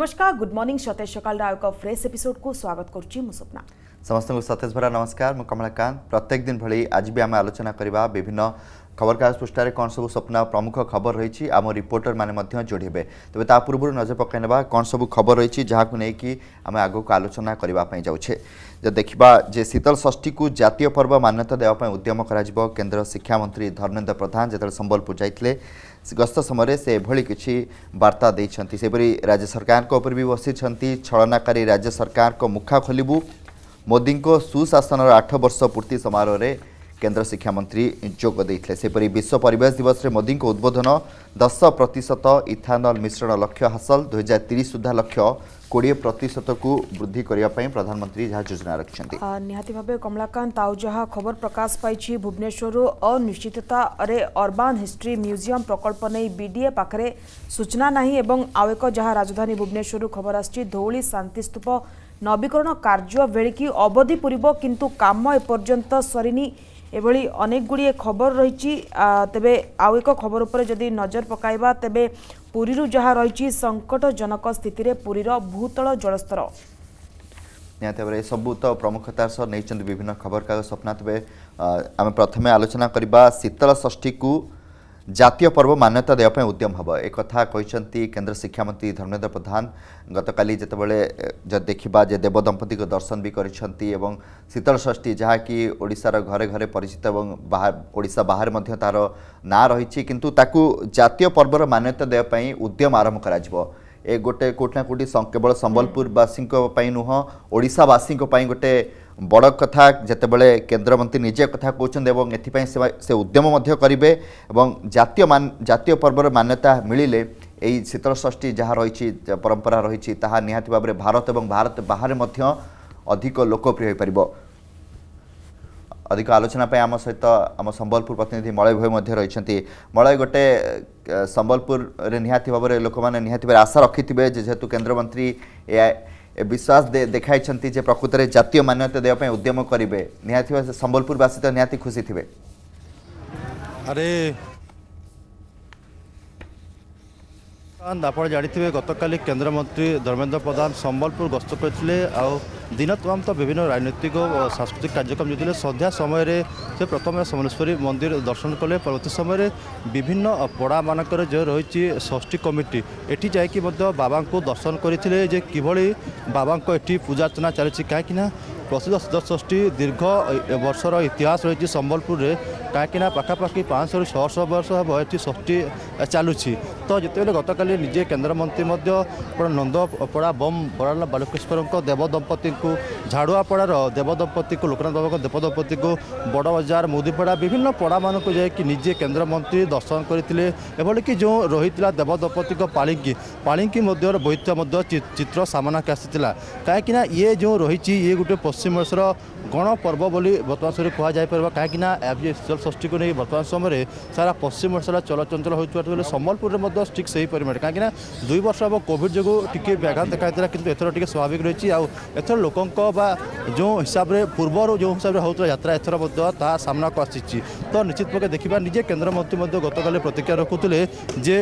ନମସ୍କାର good morning সতেজ সকালের আউ এক ফ্রেশ এপিসোড কু স্বাগত করছি মু ସମସ୍ତଙ୍କୁ ସତେଜ ଭରା ନମସ୍କାର ମୁଁ କମଳାକାନ୍ତ ପ୍ରତ୍ୟେକ ଦିନ ଭଳି ଆଜି ବି ଆମେ ଆଲୋଚନା କରିବା ବିଭିନ୍ନ ଖବରକାଗଜ ପୃଷ୍ଠାରେ କ'ଣ ସବୁ ସ୍ୱପ୍ନ ପ୍ରମୁଖ ଖବର ରହିଛି ଆମ ରିପୋର୍ଟରମାନେ ମଧ୍ୟ ଯୋଡ଼ିବେ ତେବେ ତା ପୂର୍ବରୁ ନଜର ପକାଇ ନେବା କ'ଣ ସବୁ ଖବର ରହିଛି ଯାହାକୁ ନେଇକି ଆମେ ଆଗକୁ ଆଲୋଚନା କରିବା ପାଇଁ ଯାଉଛେ ଯଦି ଦେଖିବା ଯେ ଶୀତଳ ଷଷ୍ଠୀକୁ ଜାତୀୟ ପର୍ବ ମାନ୍ୟତା ଦେବା ପାଇଁ ଉଦ୍ୟମ କରାଯିବ କେନ୍ଦ୍ର ଶିକ୍ଷାମନ୍ତ୍ରୀ ଧର୍ମେନ୍ଦ୍ର ପ୍ରଧାନ ଯେତେବେଳେ ସମ୍ବଲପୁର ଯାଇଥିଲେ गस्त समय कि वार्तापरि राज्य सरकारको उप बसिच छलनाकारी राज्य को मुखा खोलबु मोदीको सुशासन र आठ वर्ष पूर्ति रे କେନ୍ଦ୍ର ଶିକ୍ଷାମନ୍ତ୍ରୀ ଯୋଗ ଦେଇଥିଲେ ସେହିପରି ବିଶ୍ୱ ପରିବେଶ ଦିବସରେ ମୋଦିଙ୍କ ଉଦ୍ବୋଧନ ଦଶ ପ୍ରତିଶତ ଇଥାନଲ୍ ମିଶ୍ରଣ ଲକ୍ଷ୍ୟ ହାସଲ ଦୁଇହଜାର ତିରିଶ ସୁଦ୍ଧା ଲକ୍ଷ୍ୟ କୋଡ଼ିଏ ପ୍ରତିଶତକୁ ବୃଦ୍ଧି କରିବା ପାଇଁ ପ୍ରଧାନମନ୍ତ୍ରୀ ଯାହା ଯୋଜନା ରଖିଛନ୍ତି ନିହାତି ଭାବେ କମଳାକାନ୍ତ ଆଉ ଯାହା ଖବର ପ୍ରକାଶ ପାଇଛି ଭୁବନେଶ୍ୱରରୁ ଅନିଶ୍ଚିତତା ରେ ଅର୍ବାନ୍ ହିଷ୍ଟ୍ରି ମ୍ୟୁଜିୟମ୍ ପ୍ରକଳ୍ପ ନେଇ ବିଡିଏ ପାଖରେ ସୂଚନା ନାହିଁ ଏବଂ ଆଉ ଏକ ଯାହା ରାଜଧାନୀ ଭୁବନେଶ୍ୱରରୁ ଖବର ଆସିଛି ଧଉଳି ଶାନ୍ତିସ୍ତୂପ ନବୀକରଣ କାର୍ଯ୍ୟ ବେଳିକି ଅବଧି ପୂରିବ କିନ୍ତୁ କାମ ଏପର୍ଯ୍ୟନ୍ତ ସରିନି ଏଭଳି ଅନେକ ଗୁଡ଼ିଏ ଖବର ରହିଛି ତେବେ ଆଉ ଏକ ଖବର ଉପରେ ଯଦି ନଜର ପକାଇବା ତେବେ ପୁରୀରୁ ଯାହା ରହିଛି ସଙ୍କଟଜନକ ସ୍ଥିତିରେ ପୁରୀର ଭୂତଳ ଜଳସ୍ତର ନିହାତି ଭାବରେ ଏସବୁ ତ ପ୍ରମୁଖତାର ସହ ନେଇଛନ୍ତି ବିଭିନ୍ନ ଖବରକାଗଜ ସ୍ୱପ୍ନା ତେବେ ଆମେ ପ୍ରଥମେ ଆଲୋଚନା କରିବା ଶୀତଳଷଷ୍ଠୀକୁ জাতীয় পর্ব মান্যতা দেওয়া উদ্যম হব একথা কেন্দ্র শিক্ষামন্ত্রী ধর্মেন্দ্র প্রধান গতকালি যেতবে দেখা যে দেবদম্পতি দর্শন বি করেছেন এবং শীতলষষ্ঠী যা কি ওড়শার ঘরে ঘরে পরিচিত এবং ওড়শা বাহারে মধ্যে তার না রয়েছে কিন্তু তাকে জাতীয় পর্বর মান্যতা দেওয়া উদ্যম আরম্ভ করা ए गोटे कोटी ना कोटी केवल संबलपुरवासी नुह ओडावासी गोटे বড় কথা যেতবে কেন্দ্রমন্ত্রী নিজে কথা কৌন এবং এপাই সে উদ্যম করবে এবং জাতীয় মান জাতীয় পর্বর মান্যতা মিলিলে এই শীতলষষ্ঠী যা রয়েছে পরম্পরা রয়েছে তাহা নিহতি ভাবে ভারত এবং ভারত বাহারে মধ্যে অধিক লোকপ্রিয় হয়ে পাব অধিক আলোচনা পাই আম সহিত আম সম্বলপুর প্রতিনিধি মলয় ভয় মধ্যে রয়েছেন মলয় গোটে সম্বলপুরের নিহতি ভাবে লোক মানে নিহতি ভাবে আশা রাখি যেহেতু কেন্দ্রমন্ত্রী এ বিশ্বাস দেখাই যে প্রকৃতরে জাতীয় মান্যতা দেওয়া উদ্যম করবে নিহতি সম্বলপুরবাসী তো নিহতি খুশি থাকবে আরে ଆପଣ ଜାଣିଥିବେ ଗତକାଲି କେନ୍ଦ୍ରମନ୍ତ୍ରୀ ଧର୍ମେନ୍ଦ୍ର ପ୍ରଧାନ ସମ୍ବଲପୁର ଗସ୍ତ କରିଥିଲେ ଆଉ ଦିନ ତମାମ ତ ବିଭିନ୍ନ ରାଜନୈତିକ ଓ ସାଂସ୍କୃତିକ କାର୍ଯ୍ୟକ୍ରମ ଯୋଉଥିଲେ ସନ୍ଧ୍ୟା ସମୟରେ ସେ ପ୍ରଥମେ ସମଲେଶ୍ୱରୀ ମନ୍ଦିର ଦର୍ଶନ କଲେ ପରବର୍ତ୍ତୀ ସମୟରେ ବିଭିନ୍ନ ପଡ଼ାମାନଙ୍କରେ ଯେଉଁ ରହିଛି ଷଷ୍ଠୀ କମିଟି ଏଠି ଯାଇକି ମଧ୍ୟ ବାବାଙ୍କୁ ଦର୍ଶନ କରିଥିଲେ ଯେ କିଭଳି ବାବାଙ୍କ ଏଠି ପୂଜାର୍ଚ୍ଚନା ଚାଲିଛି କାହିଁକିନା প্রসিদ্ধ সূর্যষষ্ঠী দীর্ঘ বর্ষর ইতিহাস রয়েছে সম্বলপুরে না পাখাপাখি পাঁচশো ছশ বর্ষ হব এটি ষষ্ঠী চালুছি তো যেত গতকাল নিজে কেন্দ্রমন্ত্রী নন্দপড়া বম বরাল বালকেশ্বরঙ্ দেবদম্পতি ঝাড়ুয়াপড়ার দেবদম্পতি লোকনাথ বাবু দেবদম্পতি বড়বজার মুদিপড়া বিভিন্ন পড়া মানুষ যাই নিজে কেন্দ্রমন্ত্রী দর্শন করে এভাবে কি যে রয়েছে দেবদম্পতি পাঙ্কি পাঙ্কি বৈধ চিত্র সামনাকে আসছিল কিনা ইয়ে যে রয়েছে ইয়ে গোটে পশ্চিম ওড়শার গণপর্ব বলে বর্তমান সময় কুহযাইপার কিনা ষষ্ঠীকে নিয়ে বর্তমান সময় সারা পশ্চিম ওড়শার চলচঞ্চল হয়েছে বেলে সম্বলপুরের ঠিক সেই পরিমাণে কিনা দুই বর্ষ হব কোভিড যোগ টিকি ব্যাঘাত দেখা যাই কিন্তু এথর টিকি স্বাভাবিক রয়েছে আথর লোক বা যে হিসাবে পূর্বর যে হিসাবে হোক যাত্রা এথর মধ্যে তা সামনাকু আসিছি তো নিশ্চিত পক্ষে দেখা নিজে কেন্দ্রমন্ত্রী মধ্যে গতকাল প্রতিক্রিয়া রাখুলে যে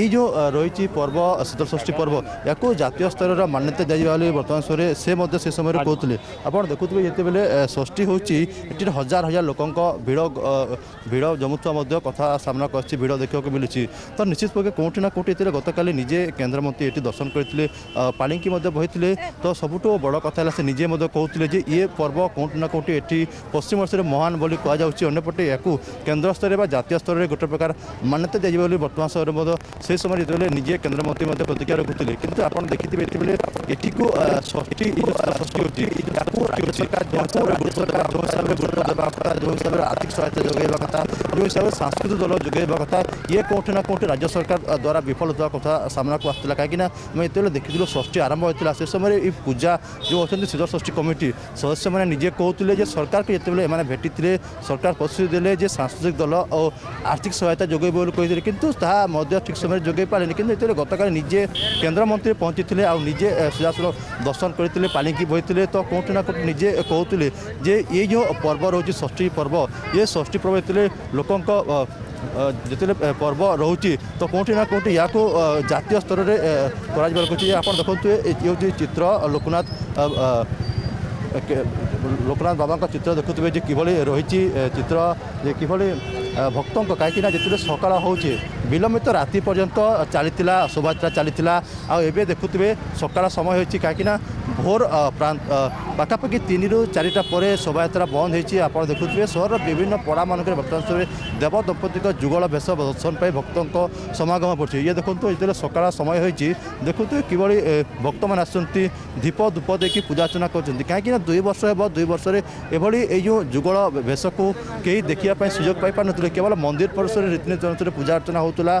এই যে রয়েছে পর্ব শীতলষষ্ঠী পর্ব ইয়াকু জাতীয় স্তরের মান্যতা দিয়ে বর্তমান সময় সে মধ্যে সে সময় কৌলে ଆପଣ ଦେଖୁଥିବେ ଯେତେବେଳେ ଷଷ୍ଠୀ ହେଉଛି ଏଠି ହଜାର ହଜାର ଲୋକଙ୍କ ଭିଡ଼ ଭିଡ଼ ଜମୁଥିବା ମଧ୍ୟ କଥା ସାମ୍ନାକୁ ଆସିଛି ଭିଡ଼ ଦେଖିବାକୁ ମିଳୁଛି ତ ନିଶ୍ଚିତ ପକ୍ଷେ କେଉଁଠି ନା କେଉଁଠି ଏଥିରେ ଗତକାଲି ନିଜେ କେନ୍ଦ୍ରମନ୍ତ୍ରୀ ଏଠି ଦର୍ଶନ କରିଥିଲେ ପାଳିଙ୍କି ମଧ୍ୟ ବହିଥିଲେ ତ ସବୁଠୁ ବଡ଼ କଥା ହେଲା ସେ ନିଜେ ମଧ୍ୟ କହୁଥିଲେ ଯେ ଇଏ ପର୍ବ କେଉଁଠି ନା କେଉଁଠି ଏଠି ପଶ୍ଚିମ ଓଡ଼ିଶାରେ ମହାନ ବୋଲି କୁହାଯାଉଛି ଅନ୍ୟପଟେ ଏହାକୁ କେନ୍ଦ୍ର স্তরে বা জাতীয় স্তরের গোটে প্রকার মান্যতা দিয়ে বলে বর্তমান সময়ের মধ্যে সেই সময় যেতবে নিজে কেন্দ্রমন্ত্রী মধ্যে প্রতিক্রিয়া রাখুলে কিন্তু আপনার দেখিবে যেতবে এটিকু ষষ্ঠী ষষ্ঠী হচ্ছে রাজ্য সরকার যেমন হিসাবে গুরু সরকার ଯେଉଁ ହିସାବରେ ଗୁରୁତ୍ୱ ଦେବା କଥା ଯେଉଁ ହିସାବରେ ଆର୍ଥିକ ସହାୟତା ଯୋଗାଇବା କଥା ଯେଉଁ ହିସାବରେ ସାଂସ୍କୃତିକ ଦଳ ଯୋଗାଇବା କଥା ଇଏ କେଉଁଠି ନା କେଉଁଠି ରାଜ୍ୟ ସରକାର ଦ୍ୱାରା ବିଫଳତା କଥା ସାମ୍ନାକୁ ଆସୁଥିଲା କାହିଁକିନା ଆମେ ଯେତେବେଳେ ଦେଖିଥିଲୁ ଷଷ୍ଠୀ ଆରମ୍ଭ ହୋଇଥିଲା ସେ ସମୟରେ ଏଇ ପୂଜା ଯେଉଁ ଅଛନ୍ତି ସିଦ୍ଧଷଷ୍ଠୀ କମିଟି ସଦସ୍ୟମାନେ ନିଜେ କହୁଥିଲେ ଯେ ସରକାରକୁ ଯେତେବେଳେ ଏମାନେ ଭେଟିଥିଲେ ସରକାର ପ୍ରତିଶ୍ରୁତି ଦେଲେ ଯେ ସାଂସ୍କୃତିକ ଦଳ ଓ ଆର୍ଥିକ ସହାୟତା ଯୋଗାଇବ ବୋଲି କହିଥିଲେ କିନ୍ତୁ ତାହା ମଧ୍ୟ ଠିକ୍ ସମୟରେ ଯୋଗାଇ ପାରିଲେନି କିନ୍ତୁ ଯେତେବେଳେ ଗତକାଲି ନିଜେ କେନ୍ଦ୍ରମନ୍ତ୍ରୀ ପହଞ୍ଚିଥିଲେ ଆଉ ନିଜେ ସିଧାସଳଖ ଦର୍ଶନ କରିଥିଲେ ପାଲିଙ୍କି ବହିଥିଲେ ତ କେଉଁଠି ନା ନିଜେ କହୁଥିଲେ ଯେ ଏ ଯେଉଁ ପର୍ବ ରହୁଛି ଷଷ୍ଠୀ ପର୍ବ ଏ ଷଷ୍ଠୀ ପର୍ବ ଯେତେବେଳେ ଲୋକଙ୍କ ଯେତେବେଳେ ପର୍ବ ରହୁଛି ତ କେଉଁଠି ନା କେଉଁଠି ଏହାକୁ ଜାତୀୟ ସ୍ତରରେ କରାଯିବାର ରହୁଛି ଆପଣ ଦେଖନ୍ତୁ ଏ ହେଉଛି ଚିତ୍ର ଲୋକନାଥ ଲୋକନାଥ ବାବାଙ୍କ ଚିତ୍ର ଦେଖୁଥିବେ ଯେ କିଭଳି ରହିଛି ଚିତ୍ର ଯେ କିଭଳି ଭକ୍ତଙ୍କ କାହିଁକିନା ଯେତେବେଳେ ସକାଳ ହେଉଛି ବିଳମ୍ବିତ ରାତି ପର୍ଯ୍ୟନ୍ତ ଚାଲିଥିଲା ଶୋଭାଯାତ୍ରା ଚାଲିଥିଲା ଆଉ ଏବେ ଦେଖୁଥିବେ ସକାଳ ସମୟ ହେଉଛି କାହିଁକିନା ভোর পাখাপাখি তিনিরু চারিটা পরে শোভাযাত্রা বন্ধ হয়েছে আপনার দেখুবে সহরের বিভিন্ন পড়া মানুষের বর্তমান সময় দেব দম্পতি যুগল বেশ দর্শন পাই ভক্ত সমাগম পড়ছে ইয়ে দেখুন যেতে সকাল সময় হয়েছে দেখুন কিভাবে ভক্ত মানে আসছেন ধীপ ধূপ দিয়ে পূজা অর্চনা করছেন কিনা দুই বর্ষ হব দুই বর্ষের এভাবে এই যে যুগল বেশকু কে দেখা সুযোগ পাই পাইপার কেবল মন্দির পরিসরের রীতিনীতি অনুসারে পূজা অর্চনা হোলা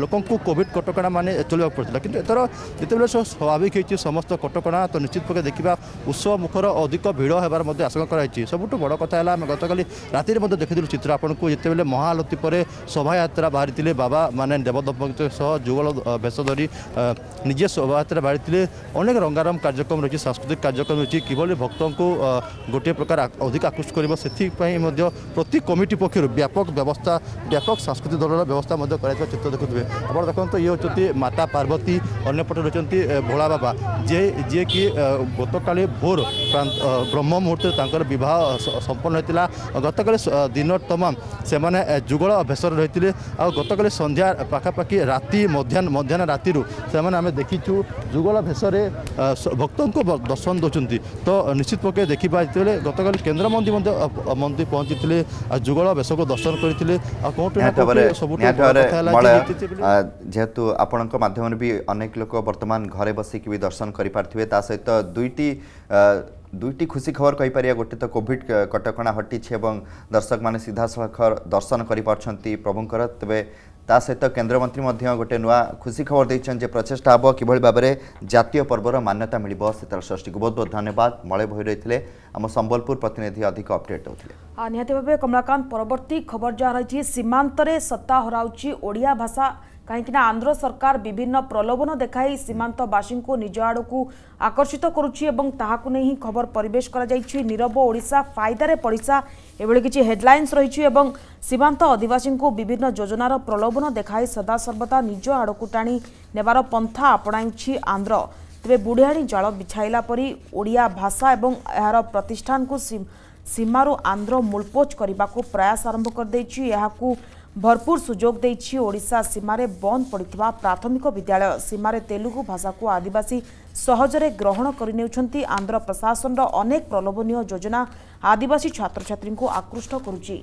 লোক কোভিড কটকা মানে চলবে পড়ে কিন্তু এথর যেত স্বাভাবিক হয়েছে সমস্ত কটকা তো নিশ্চিত ନିଶ୍ଚିତ ପକ୍ଷେ ଦେଖିବା ଉତ୍ସବ ମୁଖର ଅଧିକ ଭିଡ଼ ହେବାର ମଧ୍ୟ ଆଶଙ୍କା କରାଯାଇଛି ସବୁଠୁ ବଡ଼ କଥା ହେଲା ଆମେ ଗତକାଲି ରାତିରେ ମଧ୍ୟ ଦେଖିଥିଲୁ ଚିତ୍ର ଆପଣଙ୍କୁ ଯେତେବେଳେ ମହାଲତି ପରେ ଶୋଭାଯାତ୍ରା ବାହାରିଥିଲେ ବାବା ମାନେ ଦେବଦମ୍ପଙ୍କ ସହ ଯୁଗଳ ବେଶ ଧରି ନିଜେ ଶୋଭାଯାତ୍ରା ବାହାରିଥିଲେ ଅନେକ ରଙ୍ଗାରଙ୍ଗ କାର୍ଯ୍ୟକ୍ରମ ରହିଛି ସାଂସ୍କୃତିକ କାର୍ଯ୍ୟକ୍ରମ ରହିଛି କିଭଳି ଭକ୍ତଙ୍କୁ ଗୋଟିଏ ପ୍ରକାର ଅଧିକ ଆକୃଷ୍ଟ କରିବ ସେଥିପାଇଁ ମଧ୍ୟ ପ୍ରତି କମିଟି ପକ୍ଷରୁ ବ୍ୟାପକ ବ୍ୟବସ୍ଥା ବ୍ୟାପକ ସାଂସ୍କୃତିକ ଦଳର ବ୍ୟବସ୍ଥା ମଧ୍ୟ କରାଯାଇଥିବା ଚିତ୍ର ଦେଖୁଥିବେ ଆପଣ ଦେଖନ୍ତୁ ଇଏ ହେଉଛନ୍ତି ମାତା ପାର୍ବତୀ ଅନ୍ୟପଟେ ରହିଛନ୍ତି ଭୋଳା ବାବା ଯିଏ ଯିଏକି গতকালি ভোর ব্রহ্ম মুহূর্তে তাঁর বহ সম্পন্ন হয়েছিল গতকাল দিন তমাম সে যুগল অভ্যাসরে রয়েছে আতকাল সন্ধ্যা পাখাপাখি রাতে মধ্যাহ্ন মধ্যাহ্ন রাতে সে আমি দেখিছু যুগল ভেষরে ভক্ত দর্শন দৌঁচ তো নিশ্চিত পক্ষে দেখিপা যেতে গতকাল কেন্দ্রমন্ত্রী মন্ত্রী পৌঁছিলে যুগল বেশক দর্শন করে যেহেতু আপনার মাধ্যমে বি অনেক লোক বর্তমান ঘরে বসিকি বি দর্শন করে পারে তা সহিত दुईटी दुईटी खुसी खबर गोटे गोविड कटकणा हटि दर्शक सीधा सिधास दर्शन गरिपन् प्रभु तपाईँ त केन्द्रमन्त्री नुआ नुसी खबर दिन्छ प्रचेष्टा कि कभरि भावर जातीय पर्वर मान्यता मियो त्यो को बहुत बहुत धन्यवाद मलाई भइरहे सम्बलपुर प्रतिनिधि अधिक अपडेट कमलाकांत कमलाकावर्ती खबर जहाँ रहेछ सीमान्तर सत्ता हराउँछ भाषा କାହିଁକିନା ଆନ୍ଧ୍ର ସରକାର ବିଭିନ୍ନ ପ୍ରଲୋଭନ ଦେଖାଇ ସୀମାନ୍ତବାସୀଙ୍କୁ ନିଜ ଆଡ଼କୁ ଆକର୍ଷିତ କରୁଛି ଏବଂ ତାହାକୁ ନେଇ ହିଁ ଖବର ପରିବେଶ କରାଯାଇଛି ନିରବ ଓଡ଼ିଶା ଫାଇଦାରେ ପଡ଼ିଶା ଏଭଳି କିଛି ହେଡ଼ଲାଇନ୍ସ ରହିଛି ଏବଂ ସୀମାନ୍ତ ଅଧିବାସୀଙ୍କୁ ବିଭିନ୍ନ ଯୋଜନାର ପ୍ରଲୋଭନ ଦେଖାଇ ସଦାସର୍ବଦା ନିଜ ଆଡ଼କୁ ଟାଣି ନେବାର ପନ୍ଥା ଆପଣାଇଛି ଆନ୍ଧ୍ର ତେବେ ବୁଢ଼ିଆଣୀ ଜାଳ ବିଛାଇଲା ପରି ଓଡ଼ିଆ ଭାଷା ଏବଂ ଏହାର ପ୍ରତିଷ୍ଠାନକୁ ସୀମାରୁ ଆନ୍ଧ୍ର ମୂଳପୋଛ କରିବାକୁ ପ୍ରୟାସ ଆରମ୍ଭ କରିଦେଇଛି ଏହାକୁ ଭରପୁର ସୁଯୋଗ ଦେଇଛି ଓଡ଼ିଶା ସୀମାରେ ବନ୍ଦ ପଡ଼ିଥିବା ପ୍ରାଥମିକ ବିଦ୍ୟାଳୟ ସୀମାରେ ତେଲୁଗୁ ଭାଷାକୁ ଆଦିବାସୀ ସହଜରେ ଗ୍ରହଣ କରିନେଉଛନ୍ତି ଆନ୍ଧ୍ର ପ୍ରଶାସନର ଅନେକ ପ୍ରଲୋଭନୀୟ ଯୋଜନା ଆଦିବାସୀ ଛାତ୍ରଛାତ୍ରୀଙ୍କୁ ଆକୃଷ୍ଟ କରୁଛି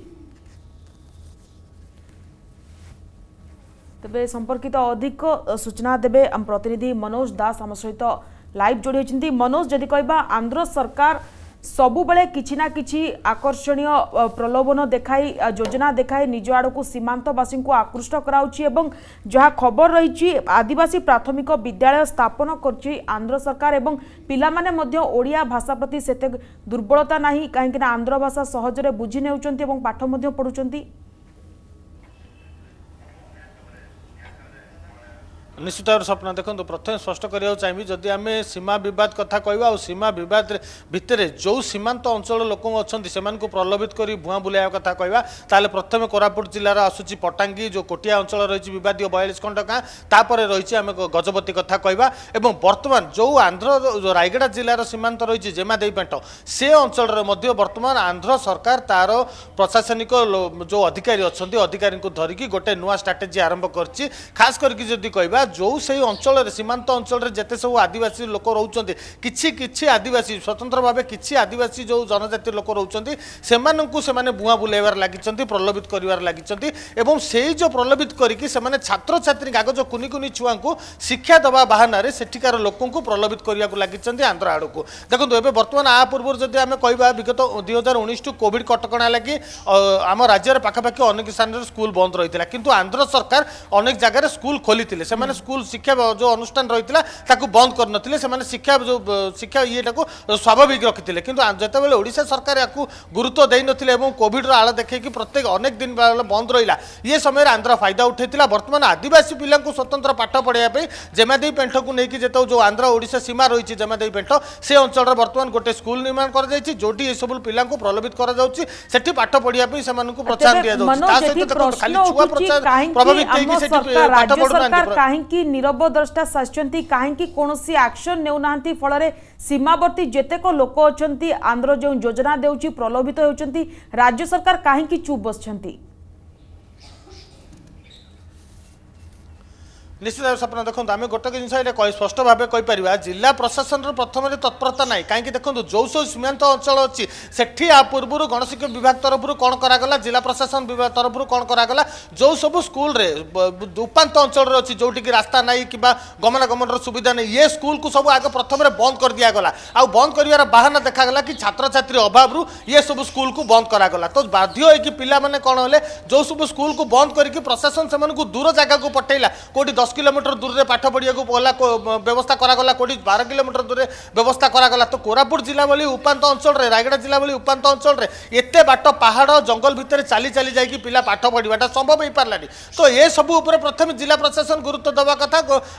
ତେବେ ସମ୍ପର୍କିତ ଅଧିକ ସୂଚନା ଦେବେ ଆମ ପ୍ରତିନିଧି ମନୋଜ ଦାସ ଆମ ସହିତ ଲାଇଭ୍ ଯୋଡ଼ି ହୋଇଛନ୍ତି ମନୋଜ ଯଦି କହିବା ଆନ୍ଧ୍ର ସରକାର ସବୁବେଳେ କିଛି ନା କିଛି ଆକର୍ଷଣୀୟ ପ୍ରଲୋଭନ ଦେଖାଇ ଯୋଜନା ଦେଖାଇ ନିଜ ଆଡ଼କୁ ସୀମାନ୍ତବାସୀଙ୍କୁ ଆକୃଷ୍ଟ କରାଉଛି ଏବଂ ଯାହା ଖବର ରହିଛି ଆଦିବାସୀ ପ୍ରାଥମିକ ବିଦ୍ୟାଳୟ ସ୍ଥାପନ କରିଛି ଆନ୍ଧ୍ର ସରକାର ଏବଂ ପିଲାମାନେ ମଧ୍ୟ ଓଡ଼ିଆ ଭାଷା ପ୍ରତି ସେତେ ଦୁର୍ବଳତା ନାହିଁ କାହିଁକିନା ଆନ୍ଧ୍ର ଭାଷା ସହଜରେ ବୁଝି ନେଉଛନ୍ତି ଏବଂ ପାଠ ମଧ୍ୟ ପଢ଼ୁଛନ୍ତି ନିଶ୍ଚିତ ଭାବରେ ସ୍ୱପ୍ନ ଦେଖନ୍ତୁ ପ୍ରଥମେ ସ୍ପଷ୍ଟ କରିବାକୁ ଚାହିଁବି ଯଦି ଆମେ ସୀମା ବିବାଦ କଥା କହିବା ଆଉ ସୀମା ବିବାଦ ଭିତରେ ଯେଉଁ ସୀମାନ୍ତ ଅଞ୍ଚଳ ଲୋକଙ୍କୁ ଅଛନ୍ତି ସେମାନଙ୍କୁ ପ୍ରଲୋଭିତ କରି ଭୂଆଁ ବୁଲାଇବା କଥା କହିବା ତାହେଲେ ପ୍ରଥମେ କୋରାପୁଟ ଜିଲ୍ଲାର ଆସୁଛି ପଟାଙ୍ଗୀ ଯେଉଁ କୋଟିଆ ଅଞ୍ଚଳ ରହିଛି ବିବାଦୀୟ ବୟାଳିଶ ଖଣ୍ଡ ଗାଁ ତାପରେ ରହିଛି ଆମେ ଗଜପତି କଥା କହିବା ଏବଂ ବର୍ତ୍ତମାନ ଯେଉଁ ଆନ୍ଧ୍ର ରାୟଗଡ଼ା ଜିଲ୍ଲାର ସୀମାନ୍ତ ରହିଛି ଜେମାଦେଇପେଣ୍ଟ ସେ ଅଞ୍ଚଳରେ ମଧ୍ୟ ବର୍ତ୍ତମାନ ଆନ୍ଧ୍ର ସରକାର ତା'ର ପ୍ରଶାସନିକ ଯେଉଁ ଅଧିକାରୀ ଅଛନ୍ତି ଅଧିକାରୀଙ୍କୁ ଧରିକି ଗୋଟେ ନୂଆ ଷ୍ଟ୍ରାଟେଜି ଆରମ୍ଭ କରିଛି ଖାସ୍ କରିକି ଯଦି କହିବା ଯେଉଁ ସେହି ଅଞ୍ଚଳରେ ସୀମାନ୍ତ ଅଞ୍ଚଳରେ ଯେତେ ସବୁ ଆଦିବାସୀ ଲୋକ ରହୁଛନ୍ତି କିଛି କିଛି ଆଦିବାସୀ ସ୍ୱତନ୍ତ୍ର ଭାବେ କିଛି ଆଦିବାସୀ ଯେଉଁ ଜନଜାତି ଲୋକ ରହୁଛନ୍ତି ସେମାନଙ୍କୁ ସେମାନେ ଭୁଆଁ ବୁଲାଇବାର ଲାଗିଛନ୍ତି ପ୍ରଲୋଭିତ କରିବାର ଲାଗିଛନ୍ତି ଏବଂ ସେଇ ଯେଉଁ ପ୍ରଲୋଭିତ କରିକି ସେମାନେ ଛାତ୍ରଛାତ୍ରୀ ଆଗ ଯେଉଁ କୁନି କୁନି ଛୁଆଙ୍କୁ ଶିକ୍ଷା ଦେବା ବାହାନାରେ ସେଠିକାର ଲୋକଙ୍କୁ ପ୍ରଲୋଭିତ କରିବାକୁ ଲାଗିଛନ୍ତି ଆନ୍ଧ୍ର ଆଡ଼କୁ ଦେଖନ୍ତୁ ଏବେ ବର୍ତ୍ତମାନ ଆ ପୂର୍ବରୁ ଯଦି ଆମେ କହିବା ବିଗତ ଦୁଇ ହଜାର ଉଣେଇଶଠୁ କୋଭିଡ଼ କଟକଣା ଲାଗି ଆମ ରାଜ୍ୟରେ ପାଖାପାଖି ଅନେକ ସ୍ଥାନରେ ସ୍କୁଲ ବନ୍ଦ ରହିଥିଲା କିନ୍ତୁ ଆନ୍ଧ୍ର ସରକାର ଅନେକ ଜାଗାରେ ସ୍କୁଲ ଖୋଲିଥିଲେ ସେମାନେ से स्कूल शिक्षा जो अनुष्ठान रही ताकू बंद कर निक्षा जो शिक्षा ये स्वाभाविक रखी कि जितेबाला ओडा सरकार या गुरुत्व दे नोड्र आल देखिए प्रत्येक अनेक दिन बंद रहा ये समय आंध्र फायदा उठाई बर्तमान आदिवासी पिला स्वतंत्र पाठ पढ़ाई जेमादेवी पेठ को लेकिन जो जो आंध्र ओडा सीमा रही जेमादेवी पेठ से अंचल बर्तमान गोटे स्कूल निर्माण करोटी सब पिला प्रलोभित कर प्रोत्साहन दिया जाए प्रभावित କାହିଁକି ନିରବ ଦ୍ରଷ୍ଟା ସାଜିଛନ୍ତି କାହିଁକି କୌଣସି ଆକ୍ସନ ନେଉନାହାନ୍ତି ଫଳରେ ସୀମାବର୍ତ୍ତୀ ଯେତେକ ଲୋକ ଅଛନ୍ତି ଆନ୍ଧ୍ର ଯେଉଁ ଯୋଜନା ଦେଉଛି ପ୍ରଲୋଭିତ ହେଉଛନ୍ତି ରାଜ୍ୟ ସରକାର କାହିଁକି ଚୁପ୍ ବସିଛନ୍ତି নিশ্চিত ভাবে স্বপ্ন দেখুন আমি গোটে জিনিস এটা স্পষ্ট ভাবে কইপার জেলা প্রশাসনর প্রথমে তৎপরতা নাই কাইকি দেখুন যে সব সীমান্ত অঞ্চল অছি সেটি আ পূর্ব গণশিক্ষা বিভাগ তরফর কোণ করাগলা জেলা প্রশাসন বিভাগ তরফর কোণ করাগলা যে সব স্কুলরে উপান্ত অঞ্চলের অছি যেটিকি রাস্তা নাই কিংবা গমনাগমনর সুবিধা নাই ইয়ে স্কুলকু সব আগে প্রথমে বন্ধ করে দিয়াগলা আউ বন্ধ করিবার বাহানা দেখাগলা কি ছাত্রছাত্রী অভাবরু ইয়ে সব স্কুলকু বন্ধ করাগলা তো বাধ্য হয়েকি পিলামানে কোণ হলে যে সব স্কুলকু বন্ধ করিকি প্রশাসন সেমানকু দূর জায়গাকু পঠাইলা কোটি দশ দশ কিলোমিটর দূরে পাঠ পড়া গলা ব্যবস্থা করা কোটি বার কিলোমিটর দূরে ব্যবস্থা করা তো কোরাপুট জেলা ভাই উপাত অঞ্চলের রায়গড়া জেলা ভাই উপাত অঞ্চলের এতে বাট পাহাড় জঙ্গল ভিতরে চালি চালি যাই পিলা পাঠ পড়াটা সম্ভব হয়ে পারানি তো এসবু উপরে প্রথমে জেলা প্রশাসন গুরুত্ব দেওয়া কথা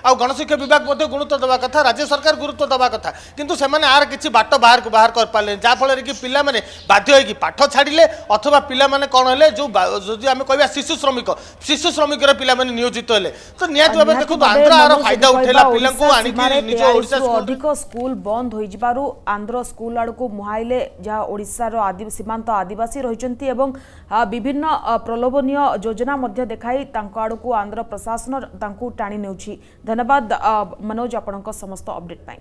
আণশিক্ষা বিভাগ গুরুত্ব দেওয়া কথা রাজ্য সরকার গুরুত্ব দেওয়া কথা কিন্তু সে আর কিছু বাট বাহার বাহার করে পারে যাফলের কি পিলা মানে বাধ্য হয়ে পাঠ ছাড়লে অথবা পিলা মানে কম হলে যে যদি আমি কহা শিশু শ্রমিক শিশু শ্রমিকর পিলা মানে নিয়োজিত হলে তো নিহতি तबे मतलब अधिक स्कूल बंद होई आंध्र स्कूल आड़ को मुहाइले जा ओडिसा सीमांत आदिवासी रहिचंती विभिन्न प्रलोभनीय योजना देखाई आड़ को आंध्र प्रशासन टाणी नेउची धन्यवाद मनोज आपनको समस्त अपडेट पाई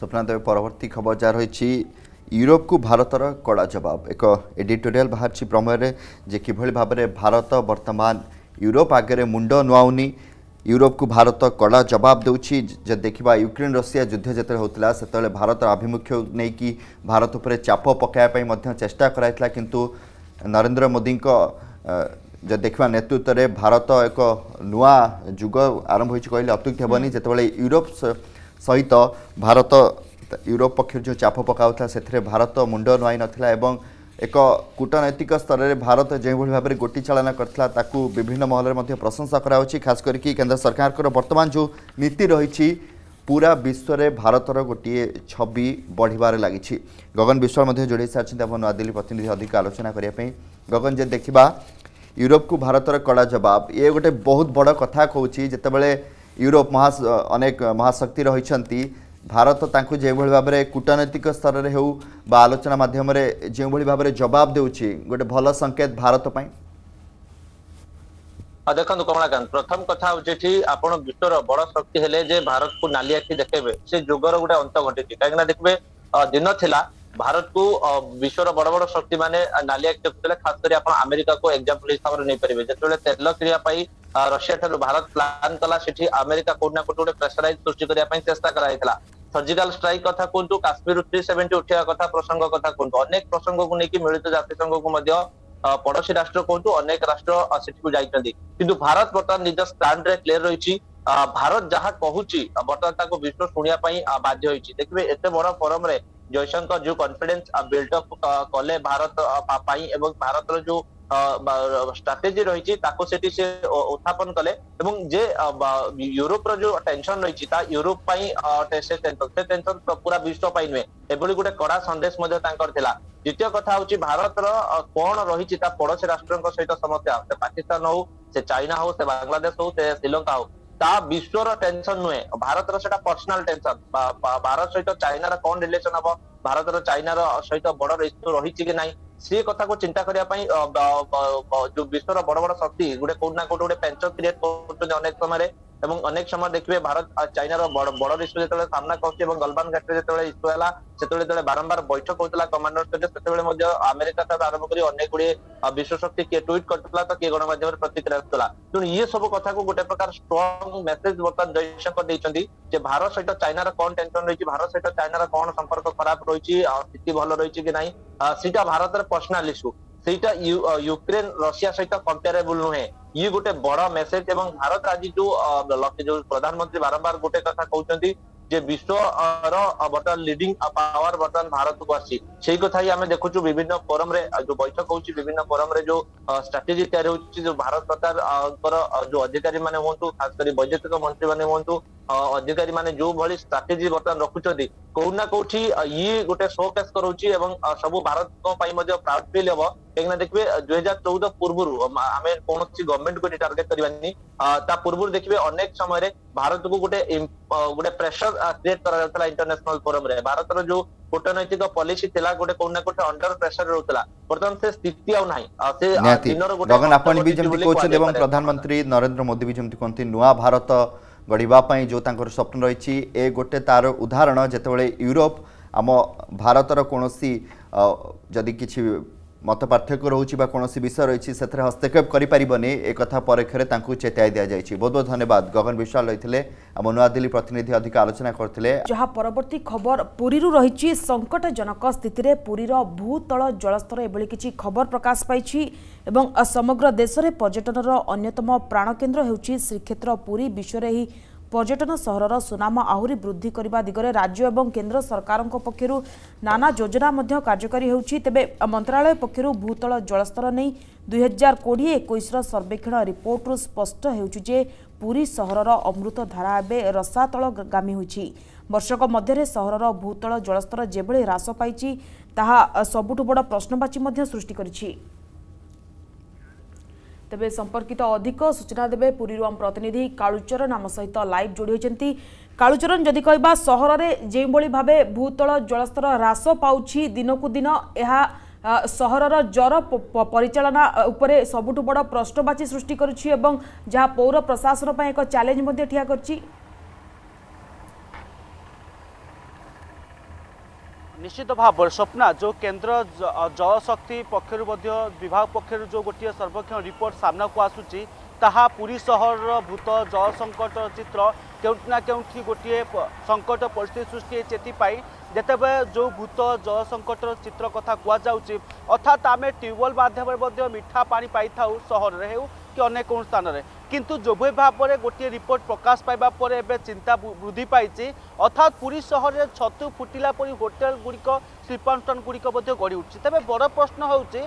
सपना तबे खबर जहाँ रहिची यूरोप को भारत कड़ा जवाब एक एडिटोरियल बाहर प्रमेय जे कि भाव में भारत बर्तमान यूरोप आगे मुंड नुआउनी ୟୁରୋପକୁ ଭାରତ କଡ଼ା ଜବାବ ଦେଉଛି ଦେଖିବା ୟୁକ୍ରେନ୍ ରଷିଆ ଯୁଦ୍ଧ ଯେତେବେଳେ ହେଉଥିଲା ସେତେବେଳେ ଭାରତର ଆଭିମୁଖ୍ୟ ନେଇକି ଭାରତ ଉପରେ ଚାପ ପକାଇବା ପାଇଁ ମଧ୍ୟ ଚେଷ୍ଟା କରାଯାଇଥିଲା କିନ୍ତୁ ନରେନ୍ଦ୍ର ମୋଦିଙ୍କ ଯଦି ଦେଖିବା ନେତୃତ୍ୱରେ ଭାରତ ଏକ ନୂଆ ଯୁଗ ଆରମ୍ଭ ହୋଇଛି କହିଲେ ଅତ୍ୟୁକ୍ତି ହେବନି ଯେତେବେଳେ ୟୁରୋପ ସହିତ ଭାରତ ୟୁରୋପ ପକ୍ଷରୁ ଯେଉଁ ଚାପ ପକାଉଥିଲା ସେଥିରେ ଭାରତ ମୁଣ୍ଡ ନୁଆଇ ନଥିଲା ଏବଂ ଏକ କୂଟନୈତିକ ସ୍ତରରେ ଭାରତ ଯେଉଁଭଳି ଭାବରେ ଗୋଟି ଚାଳନା କରିଥିଲା ତାକୁ ବିଭିନ୍ନ ମହଲରେ ମଧ୍ୟ ପ୍ରଶଂସା କରାଯାଉଛି ଖାସ କରିକି କେନ୍ଦ୍ର ସରକାରଙ୍କର ବର୍ତ୍ତମାନ ଯେଉଁ ନୀତି ରହିଛି ପୁରା ବିଶ୍ୱରେ ଭାରତର ଗୋଟିଏ ଛବି ବଢ଼ିବାରେ ଲାଗିଛି ଗଗନ ବିଶ୍ୱାଳ ମଧ୍ୟ ଯୋଡ଼େଇ ସାରିଛନ୍ତି ଆମ ନୂଆଦିଲ୍ଲୀ ପ୍ରତିନିଧି ଅଧିକ ଆଲୋଚନା କରିବା ପାଇଁ ଗଗନ ଯଦି ଦେଖିବା ୟୁରୋପକୁ ଭାରତର କଡ଼ା ଜବାବ ଇଏ ଗୋଟେ ବହୁତ ବଡ଼ କଥା କହୁଛି ଯେତେବେଳେ ୟୁରୋପ ମହା ଅନେକ ମହାଶକ୍ତି ରହିଛନ୍ତି ଭାରତ ତାଙ୍କୁ ଯେଉଁଭଳି ଭାବରେ କୂଟନୈତିକ ସ୍ତରରେ ହେଉ ବା ଆଲୋଚନା ମାଧ୍ୟମରେ ଯେଉଁଭଳି ଭାବରେ ଜବାବ ଦେଉଛି ଗୋଟେ ଭଲ ସଂକେତ ଭାରତ ପାଇଁ ଦେଖନ୍ତୁ କମଳାକାନ୍ତ ପ୍ରଥମ କଥା ହଉଛି ଏଠି ଆପଣ ବିଶ୍ୱର ବଡ ଶକ୍ତି ହେଲେ ଯେ ଭାରତକୁ ନାଲି ଆଖି ଦେଖେଇବେ ସେ ଯୁଗର ଗୋଟେ ଅନ୍ତ ଘଟିଛି କାହିଁକିନା ଦେଖିବେ ଦିନ ଥିଲା ଭାରତକୁ ବିଶ୍ୱର ବଡ ବଡ ଶକ୍ତି ମାନେ ନାଲିଆ ଖେଳୁଥିଲେ ଖାସ କରି ଆପଣ ଆମେରିକାକୁ ଏକ୍ସାମ୍ପଲ ହିସାବରେ ନେଇପାରିବେ ଯେତେବେଳେ ତେଲ କିଣିବା ପାଇଁ ରଷିଆ ଠାରୁ ଭାରତ ପ୍ଲାନ୍ କଲା ସେଠି ଆମେରିକା କୋଉଠି ନା କୋଉଠି ଗୋଟେ ପ୍ରେସରାଇଜ ସୃଷ୍ଟି କରିବା ପାଇଁ ଚେଷ୍ଟା କରାଯାଇଥିଲା ସର୍ଜିକାଲ ଷ୍ଟ୍ରାଇକ୍ କଥା କୁହନ୍ତୁ କାଶ୍ମୀର ଥ୍ରୀ ସେଭେଣ୍ଟି ଉଠିବା କଥା ପ୍ରସଙ୍ଗ କଥା କୁହନ୍ତୁ ଅନେକ ପ୍ରସଙ୍ଗକୁ ନେଇକି ମିଳିତ ଜାତିସଂଘକୁ ମଧ୍ୟ ପଡୋଶୀ ରାଷ୍ଟ୍ର କୁହନ୍ତୁ ଅନେକ ରାଷ୍ଟ୍ର ସେଠିକୁ ଯାଇଛନ୍ତି କିନ୍ତୁ ଭାରତ ବର୍ତ୍ତମାନ ନିଜ ଷ୍ଟାଣ୍ଡରେ କ୍ଲିୟର ରହିଛି ଭାରତ ଯାହା କହୁଛି ବର୍ତ୍ତମାନ ତାକୁ ବିଶ୍ୱ ଶୁଣିବା ପାଇଁ ବାଧ୍ୟ ହୋଇଛି ଦେଖିବେ ଏତେ ବଡ ଫୋରମରେ ଜୟଶଙ୍କର ଯୋଉ କନଫିଡେନ୍ସ ବିଲ୍ଡଅପ୍ କଲେ ଭାରତ ପାଇଁ ଏବଂ ଭାରତର ଯୋଉ ଷ୍ଟ୍ରାଟେଜି ରହିଛି ତାକୁ ସେଠି ସେ ଉତ୍ଥାପନ କଲେ ଏବଂ ଯେ ୟୁରୋପର ଯୋଉ ଟେନସନ ରହିଛି ତା ୟୁରୋପ ପାଇଁ ସେ ଟେନସନ ପୁରା ବିଶ୍ୱ ପାଇଁ ନୁହେଁ ଏଭଳି ଗୋଟେ କଡା ସନ୍ଦେଶ ମଧ୍ୟ ତାଙ୍କର ଥିଲା ଦ୍ୱିତୀୟ କଥା ହଉଛି ଭାରତର କଣ ରହିଛି ତା ପଡୋଶୀ ରାଷ୍ଟ୍ରଙ୍କ ସହିତ ସମସ୍ୟା ସେ ପାକିସ୍ତାନ ହଉ ସେ ଚାଇନା ହଉ ସେ ବାଂଲାଦେଶ ହଉ ସେ ଶ୍ରୀଲଙ୍କା ହଉ ତା ବିଶ୍ୱର ଟେନସନ ନୁହେଁ ଭାରତର ସେଟା ପର୍ସନାଲ ଟେନସନ ଭାରତ ସହିତ ଚାଇନାର କଣ ରିଲେସନ ହବ ଭାରତର ଚାଇନାର ସହିତ ବର୍ଡର ଇସ୍ୟୁ ରହିଛି କି ନାହିଁ ସେ କଥାକୁ ଚିନ୍ତା କରିବା ପାଇଁ ଯୋଉ ବିଶ୍ୱର ବଡ ବଡ ଶକ୍ତି ଗୋଟେ କୋଉଠି ନା କୋଉଠି ଗୋଟେ ପେଞ୍ଚ କ୍ରିଏଟ କରୁଛନ୍ତି ଅନେକ ସମୟରେ এবং ଅନେକ ସମୟ ଦେଖିବେ ଭାରତ ଚାଇନାର ବର୍ଡର ଇସ୍ୟୁ ଯେତେବେଳେ ସାମ୍ନା କରୁଛି ଏବଂ ଗଲବାନ ଘାଟିରେ ଯେତେବେଳେ ଇସ୍ୟୁ ହେଲା ସେତେବେଳେ ଯେତେବେଳେ ବାରମ୍ବାର ବୈଠକ ହଉଥିଲା କମାଣ୍ଡର ସହିତ ସେତେବେଳେ ମଧ୍ୟ ଆମେରିକା ଠାରୁ ଆରମ୍ଭ କରି ଅନେକ ଗୁଡିଏ ବିଶ୍ୱ ଶକ୍ତି କିଏ ଟ୍ୱିଟ୍ କରିଥିଲା ତ କିଏ ଗଣମାଧ୍ୟମରେ ପ୍ରତିକ୍ରିୟା ଦେଉଥିଲା ତେଣୁ ଇଏ ସବୁ କଥାକୁ ଗୋଟେ ପ୍ରକାର ଷ୍ଟ୍ରଙ୍ଗ ମେସେଜ ବର୍ତ୍ତମାନ ଜୟଶଙ୍କର ଦେଇଛନ୍ତି ଯେ ଭାରତ ସହିତ ଚାଇନାର କଣ ଟେନସନ ରହିଛି ଭାରତ ସହିତ ଚାଇନାର କଣ ସମ୍ପର୍କ ଖରାପ ରହିଛି ଆଉ ସ୍ଥିତି ଭଲ ରହିଛି କି ନାହିଁ ସେଇଟା ଭାରତର ପର୍ସନାଲ ଇସ୍ୟୁ ସେଇଟା ୟୁକ୍ରେନ ରଷିଆ ସହିତ କମ୍ପେୟାରେବୁଲ ନୁହେଁ ये गोटे बड़ा मेसेज एवं भारत आज जो जो प्रधानमंत्री बारंबार गोटे कथा कहते जे विश्व बर्तमान लीडिंग पावर बर्तमान भारत को आई कथा ही आम देखु विभिन्न फोरम जो बैठक विभिन्न फोरम जो स्ट्राटेजी तैयार हो भारत सरकार जो अधिकारी मानते हूँ खास कर वैजेक मंत्री मानते हूँ ଅଧିକାରୀ ମାନେ ଯୋଉଭଳି ଷ୍ଟ୍ରାଟେଜି ବର୍ତ୍ତମାନ ରଖୁଛନ୍ତି କୋଉଠି ନା କୋଉଠି ଇଏ ଗୋଟେ ସୋକେସ୍ କରୁଛି ଏବଂ ସବୁ ଭାରତଙ୍କ ପାଇଁ ମଧ୍ୟ ପ୍ରାଉଡ ଫିଲ୍ ହେବ କାହିଁକିନା ଦେଖିବେ ଦୁଇ ହଜାର ଚଉଦ ପୂର୍ବରୁ ଆମେ କୌଣସି ଗଭର୍ଣ୍ଣମେଣ୍ଟକୁ ଏଠି ଟାର୍ଗେଟ କରିବାନି ତା ପୂର୍ବରୁ ଦେଖିବେ ଅନେକ ସମୟରେ ଭାରତକୁ ଗୋଟେ ଗୋଟେ ପ୍ରେସର କ୍ରିଏଟ୍ କରାଯାଉଥିଲା ଇଣ୍ଟରନ୍ୟାସନାଲ ଫୋରମରେ ଭାରତର ଯୋଉ କୂଟନୈତିକ ପଲିସି ଥିଲା ଗୋଟେ କୋଉ ନା କୋଉଠି ଅଣ୍ଡର ପ୍ରେସର ରହୁଥିଲା ବର୍ତ୍ତମାନ ସେ ସ୍ଥିତି ଆଉ ନାହିଁ ସେ ଦିନର ଗୋଟେ ଆପଣ ବି ଯେମିତି କହୁଛନ୍ତି ଏବଂ ପ୍ରଧାନମନ୍ତ୍ରୀ ନରେନ୍ଦ୍ର ମୋଦି ବି ଯେମିତି କୁହନ୍ତି ନୂଆ ଭାରତ ଗଢ଼ିବା ଯେଉଁ ତାଙ୍କର ସ୍ୱପ୍ନ ରହିଛି ଏ ଗୋଟେ ତା'ର ଉଦାହରଣ ଯେତେବେଳେ ୟୁରୋପ ଆମ ଭାରତର କୌଣସି ଯଦି କିଛି মতপার্থক্য রহুচিবা কোনসি বিষয় রহুচি সেটি হাস্তে কাপ করি পারিবনে এক কথা পরক্ষে রে তাকু চেতায় দিয়া যাইচি বহুত বহ ধন্যবাদ গগন বিশাল হইtile আমনোয়া দিল্লি প্রতিনিধি অধিক আলোচনা করtile জহা পরవర్তি খবর পুরি রু রহিচি সংকটজনক স্থিতি রে পুরিৰ ভূতল জলস্তৰ এবলি কিচি খবর প্রকাশ পাইচি এবং অসমগ্ৰ দেশৰে পর্যটনৰ অন্যতম प्राणকেন্দ্ৰ হৈচি শ্রীক্ষেত্ৰ পুরি বিষয়ৰহি ପର୍ଯ୍ୟଟନ ସହରର ସୁନାମ ଆହୁରି ବୃଦ୍ଧି କରିବା ଦିଗରେ ରାଜ୍ୟ ଏବଂ କେନ୍ଦ୍ର ସରକାରଙ୍କ ପକ୍ଷରୁ ନାନା ଯୋଜନା ମଧ୍ୟ କାର୍ଯ୍ୟକାରୀ ହେଉଛି ତେବେ ମନ୍ତ୍ରଣାଳୟ ପକ୍ଷରୁ ଭୂତଳ ଜଳସ୍ତର ନେଇ ଦୁଇହଜାର କୋଡ଼ିଏ ଏକୋଇଶର ସର୍ବେକ୍ଷଣ ରିପୋର୍ଟରୁ ସ୍ପଷ୍ଟ ହେଉଛି ଯେ ପୁରୀ ସହରର ଅମୃତଧାରା ଏବେ ରସାତଳଗାମୀ ହୋଇଛି ବର୍ଷକ ମଧ୍ୟରେ ସହରର ଭୂତଳ ଜଳସ୍ତର ଯେଭଳି ହ୍ରାସ ପାଇଛି ତାହା ସବୁଠୁ ବଡ଼ ପ୍ରଶ୍ନବାଚୀ ମଧ୍ୟ ସୃଷ୍ଟି କରିଛି ତେବେ ସମ୍ପର୍କିତ ଅଧିକ ସୂଚନା ଦେବେ ପୁରୀରୁ ଆମ ପ୍ରତିନିଧି କାଳୁଚରଣ ଆମ ସହିତ ଲାଇଭ୍ ଯୋଡ଼ି ହୋଇଛନ୍ତି କାଳୁଚରଣ ଯଦି କହିବା ସହରରେ ଯେଉଁଭଳି ଭାବେ ଭୂତଳ ଜଳସ୍ତର ହ୍ରାସ ପାଉଛି ଦିନକୁ ଦିନ ଏହା ସହରର ଜ୍ୱର ପରିଚାଳନା ଉପରେ ସବୁଠୁ ବଡ଼ ପ୍ରଶ୍ନବାଚୀ ସୃଷ୍ଟି କରୁଛି ଏବଂ ଯାହା ପୌର ପ୍ରଶାସନ ପାଇଁ ଏକ ଚ୍ୟାଲେଞ୍ଜ ମଧ୍ୟ ଠିଆ କରିଛି ନିଶ୍ଚିତ ଭାବରେ ସ୍ୱପ୍ନା ଯେଉଁ କେନ୍ଦ୍ର ଜଳଶକ୍ତି ପକ୍ଷରୁ ମଧ୍ୟ ବିଭାଗ ପକ୍ଷରୁ ଯେଉଁ ଗୋଟିଏ ସର୍ବେକ୍ଷଣ ରିପୋର୍ଟ ସାମ୍ନାକୁ ଆସୁଛି ତାହା ପୁରୀ ସହରର ଭୂତ ଜଳ ସଙ୍କଟ ଚିତ୍ର କେଉଁଠି ନା କେଉଁଠି ଗୋଟିଏ ସଙ୍କଟ ପରିସ୍ଥିତି ସୃଷ୍ଟି ହେଇଛି ଏଥିପାଇଁ ଯେତେବେଳେ ଯେଉଁ ଭୂତ ଜଳ ସଙ୍କଟର ଚିତ୍ର କଥା କୁହାଯାଉଛି ଅର୍ଥାତ୍ ଆମେ ଟ୍ୟୁବୱେଲ୍ ମାଧ୍ୟମରେ ମଧ୍ୟ ମିଠା ପାଣି ପାଇଥାଉ ସହରରେ ହେଉ କି ଅନ୍ୟ କୌଣସି ସ୍ଥାନରେ কিন্তু যেভাবে ভাবে গোটি রিপোর্ট প্রকাশ পাইবা পরে এবে চিন্তা বৃদ্ধি পাইছে অর্থাৎ পুরী সহরের ছতু ফুটিলা পরি হোটেল গুড়িক শিল্পানুষ্ঠান গুড়িক মধ্যে গড়ি উঠছে তবে বড় প্রশ্ন হচ্ছে